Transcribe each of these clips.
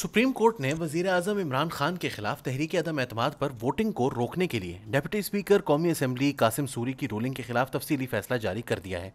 Supreme court ने वज़ीर अजम इमरान खान के खिलाफ तहरीक अदम एतमाद पर वोटिंग को रोकने के लिए डेप्यूटी स्पीकर, कौमी असम्बली कासिम सूरी की रूलिंग के खिलाफ तफसीली फैसला जारी कर दिया है।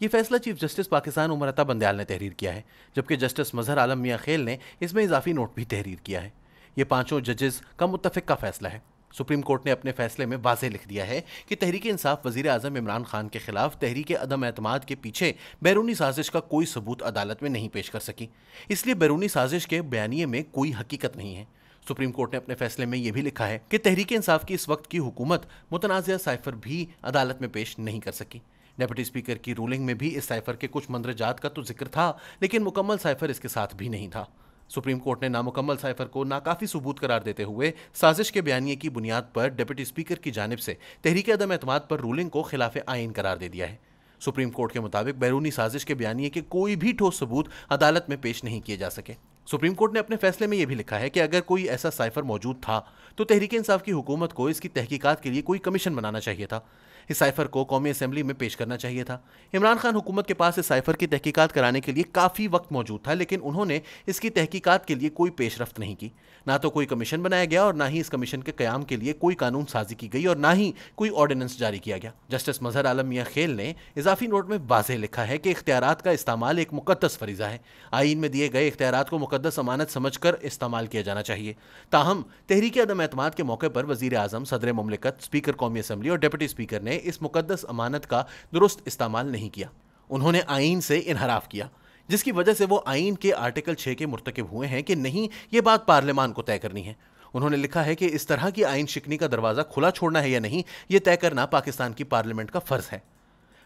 ये फैसला चीफ जस्टिस पाकिस्तान उमरता बंदयाल ने तहरीर किया है, जबकि जस्टिस मजहर आलम मियाँ खेल ने इसमें इजाफी नोट भी तहरीर किया है। ये पाँचों जजेस का मुतफिक का फैसला है। सुप्रीम कोर्ट ने अपने फैसले में वाजे लिख दिया है कि तहरीक इंसाफ वज़ीर अजम इमरान खान के खिलाफ तहरीक अदम एतमाद के पीछे बैरूनी साजिश का कोई सबूत अदालत में नहीं पेश कर सकी। इसलिए बैरूनी साजिश के बयानिए में कोई हकीकत नहीं है। सुप्रीम कोर्ट ने अपने फैसले में यह भी लिखा है कि तहरीक इंसाफ की इस वक्त की हुकूमत मुतनाज़ साइफर भी अदालत में पेश नहीं कर सकी। डेप्यूटी स्पीकर की रूलिंग में भी इस साइफर के कुछ मंदरजात का तो ज़िक्र था, लेकिन मुकम्मल साइफर इसके साथ भी नहीं था। सुप्रीम कोर्ट ने नामुकम्मल साइफर को नाकाफी सबूत करार देते हुए साजिश के बयानिए की बुनियाद पर डिप्टी स्पीकर की जानब से तहरीक अदम एतमाद पर रूलिंग को खिलाफ आइन करार दे दिया है। सुप्रीम कोर्ट के मुताबिक बैरूनी साजिश के बयानिए के कोई भी ठोस सबूत अदालत में पेश नहीं किए जा सके। सुप्रीम कोर्ट ने अपने फैसले में यह भी लिखा है कि अगर कोई ऐसा साइफर मौजूद था तो तहरीक इंसाफ की हुकूमत को इसकी तहकीकात के लिए कोई कमीशन बनाना चाहिए था। इस साइफर को कौमी असम्बली में पेश करना चाहिए था। इमरान खान हुकूमत के पास इस साइफर की तहकीकात कराने के लिए काफ़ी वक्त मौजूद था, लेकिन उन्होंने इसकी तहकीकात के लिए कोई पेशरफ नहीं की। ना तो कोई कमीशन बनाया गया और ना ही इस कमीशन के क्याम के लिए कोई कानून साजी की गई और ना ही कोई ऑर्डिनेंस जारी किया गया। जस्टिस मजहर आलम मियाँ खेल ने इजाफी नोट में वाजह लिखा है कि इख्तियार का इस्तेमाल एक मुकदस फरीजा है। आइन में दिए गए इख्तियार को मुकदस अमानत समझ कर इस्तेमाल किया जाना चाहिए। ताहम तहरीक अदम एतमाद के मौके पर वज़ीर अजम सदर ममलिकत स्पीकर कौमी असम्बली और डिप्टी स्पीकर ने इस मुकदस अमानत का दुरुस्त इस्तेमाल नहीं किया। उन्होंने आइन से इनहराफ किया, जिसकी वजह से वो आइन के आर्टिकल छः के मुर्तकब हुए हैं कि नहीं, ये बात पार्लियामान को तय करनी है। उन्होंने लिखा है कि इस तरह की आइन शिकनी का दरवाज़ा खुला छोड़ना है या नहीं, ये तय करना पाकिस्तान की पार्लियामेंट का फ़र्ज़ है।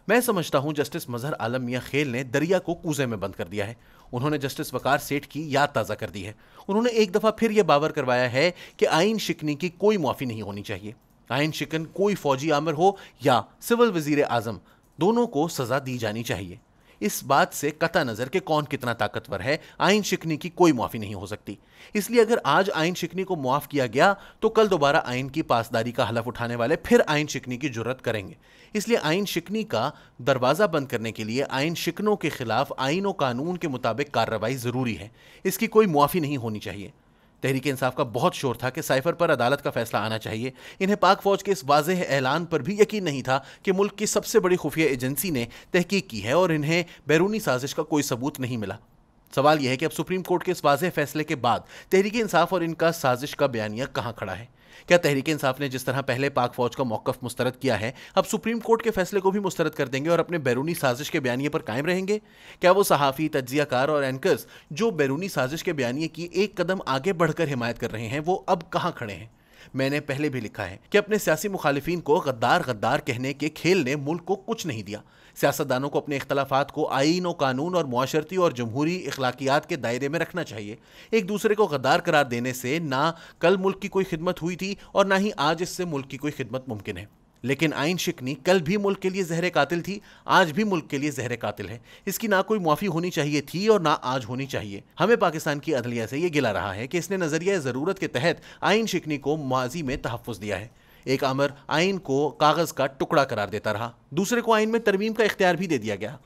मैं समझता हूँ जस्टिस मजहर आलम मियाँ खेल ने दरिया को कूजे में बंद कर दिया है। उन्होंने जस्टिस वकार सेठ की याद ताज़ा कर दी है। उन्होंने एक दफ़ा फिर यह बावर करवाया है कि आइन शिकनी की कोई मुआफ़ी नहीं होनी चाहिए। आइन शिकन कोई फौजी आमिर हो या सिविल वज़ीर आज़म, दोनों को सज़ा दी जानी चाहिए। इस बात से कता नज़र के कौन कितना ताकतवर है आइन शिकनी की कोई मुआफ़ी नहीं हो सकती। इसलिए अगर आज आइन शिकनी को मुआफ़ किया गया तो कल दोबारा आइन की पासदारी का हलफ उठाने वाले फिर आइन शिकनी की ज़रूरत करेंगे। इसलिए आइन शिकनी का दरवाज़ा बंद करने के लिए आइन शिकनों के खिलाफ आइन और कानून के मुताबिक कार्रवाई ज़रूरी है। इसकी कोई मुआफ़ी नहीं होनी चाहिए। तहरीक इंसाफ का बहुत शोर था कि साइफर पर अदालत का फैसला आना चाहिए। इन्हें पाक फौज के इस वाज ऐलान पर भी यकीन नहीं था कि मुल्क की सबसे बड़ी खुफिया एजेंसी ने तहकीक की है और इन्हें बैरूनी साजिश का कोई सबूत नहीं मिला। सवाल यह है कि अब सुप्रीम कोर्ट के इस वाजह फैसले के बाद तहरीक इंसाफ और इनका साजिश का बयानिया कहाँ खड़ा है? क्या तहरीक इंसाफ ने जिस तरह पहले पाक फौज का मौकफ मुस्तरद किया है, अब सुप्रीम कोर्ट के फैसले को भी मुस्तरद कर देंगे और अपने बैरूनी साजिश के बयानिए पर कायम रहेंगे? क्या वो सहाफ़ी तजियाकार और एंकर्स जो बैरूनी साजिश के बयानिए की एक कदम आगे बढ़कर हिमायत कर रहे हैं, वो अब कहाँ खड़े हैं? मैंने पहले भी लिखा है कि अपने सियासी मुखालिफिन को गद्दार गद्दार कहने के खेल ने मुल्क को कुछ नहीं दिया। सियासतदानों को अपने इख्तलाफात को आइन और कानून और माशरती और जमहूरी अखलाकियात के दायरे में रखना चाहिए। एक दूसरे को गद्दार करार देने से ना कल मुल्क की कोई खिदमत हुई थी और ना ही आज इससे मुल्क की कोई खिदमत मुमकिन है। लेकिन आइन शिकनी कल भी मुल्क के लिए जहर कातिल थी, आज भी मुल्क के लिए जहर कातिल है। इसकी ना कोई मुआफ़ी होनी चाहिए थी और ना आज होनी चाहिए। हमें पाकिस्तान की अदलिया से यह गिला रहा है कि इसने नज़रिया ज़रूरत के तहत आइन शिकनी को माजी में तहफ़ दिया है। एक अमर आइन को कागज़ का टुकड़ा करार देता रहा। दूसरे को आइन में तरमीम का इख्तियार भी दे दिया गया।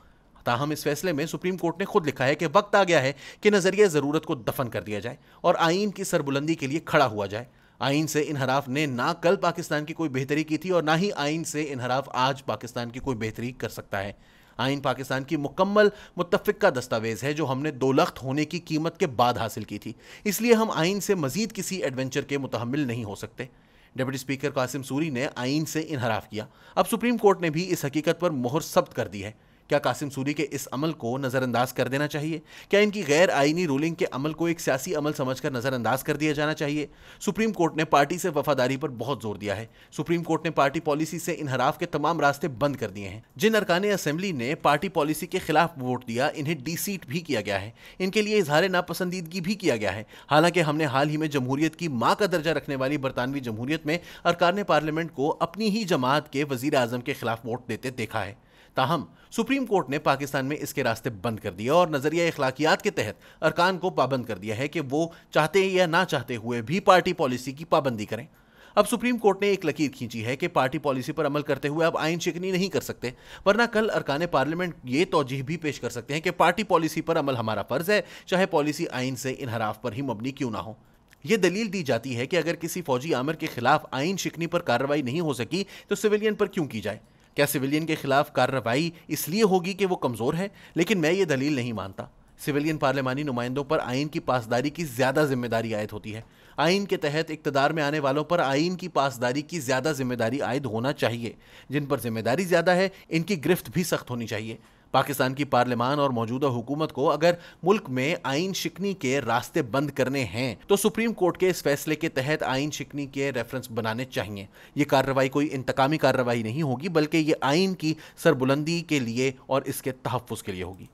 ताहम इस फैसले में सुप्रीम कोर्ट ने खुद लिखा है कि वक्त आ गया है कि नज़रिया ज़रूरत को दफन कर दिया जाए और आइन की सरबुलंदी के लिए खड़ा हुआ जाए। आइन से इनहराफ ने ना कल पाकिस्तान की कोई बेहतरी की थी और ना ही आइन से इनहराफ आज पाकिस्तान की कोई बेहतरी कर सकता है। आइन पाकिस्तान की मुकम्मल मुतफ़ का दस्तावेज़ है जो हमने दो लख्त होने की कीमत के बाद हासिल की थी। इसलिए हम आइन से मज़ीद किसी एडवेंचर के मुतहमल नहीं हो सकते। डिप्टी स्पीकर कासिम सूरी ने आइन से इनहराफ किया। अब सुप्रीम कोर्ट ने भी इस हकीकत पर मोहर सब्त कर दी है। क्या कासिम सूरी के इस अमल को नज़रअंदाज कर देना चाहिए? क्या इनकी गैर आइनी रूलिंग के अमल को एक सियासी अमल समझकर नज़रअंदाज कर दिया जाना चाहिए? सुप्रीम कोर्ट ने पार्टी से वफादारी पर बहुत ज़ोर दिया है। सुप्रीम कोर्ट ने पार्टी पॉलिसी से इनहराफ के तमाम रास्ते बंद कर दिए हैं। जिन अरकान असम्बली ने पार्टी पॉलिसी के खिलाफ वोट दिया, इन्हें डी भी किया गया है। इनके लिए इजहार नापसंदीदगी भी किया गया है। हालाँकि हमने हाल ही में जमहूरियत की माँ का दर्जा रखने वाली बरतानवी जमहूरियत में अरकान पार्लियामेंट को अपनी ही जमात के वज़ीर आज़म के खिलाफ वोट देते देखा है। ताहम, सुप्रीम कोर्ट ने पाकिस्तान में इसके रास्ते बंद कर दिए और नज़रिया अखलाकियात के तहत अरकान को पाबंद कर दिया है कि वो चाहते या ना चाहते हुए भी पार्टी पॉलिसी की पाबंदी करें। अब सुप्रीम कोर्ट ने एक लकीर खींची है कि पार्टी पॉलिसी पर अमल करते हुए अब आइन शिकनी नहीं कर सकते, वरना कल अरकान पार्लियामेंट ये तोजीह भी पेश कर सकते हैं कि पार्टी पॉलिसी पर अमल हमारा फ़र्ज़ है, चाहे पॉलिसी आइन से इनहराफ पर ही मबनी क्यों ना हो। यह दलील दी जाती है कि अगर किसी फौजी आमर के खिलाफ आइन शिकनी पर कार्रवाई नहीं हो सकी तो सिविलियन पर क्यों की जाए? क्या सिविलियन के खिलाफ कार्रवाई इसलिए होगी कि वो कमज़ोर है? लेकिन मैं ये दलील नहीं मानता। सिविलियन पार्लियामानी नुमाइंदों पर आइन की पासदारी की ज़्यादा ज़िम्मेदारी आयद होती है। आइन के तहत इकतदार में आने वालों पर आइन की पासदारी की ज़्यादा ज़िम्मेदारी आयद होना चाहिए। जिन पर ज़िम्मेदारी ज़्यादा है, इनकी गिरफ्त भी सख्त होनी चाहिए। पाकिस्तान की पार्लियामान और मौजूदा हुकूमत को अगर मुल्क में आइन शिकनी के रास्ते बंद करने हैं तो सुप्रीम कोर्ट के इस फैसले के तहत आइन शिकनी के रेफरेंस बनाने चाहिए। ये कार्रवाई कोई इंतकामी कार्रवाई नहीं होगी, बल्कि ये आइन की सरबुलंदी के लिए और इसके तहफ़ के लिए होगी।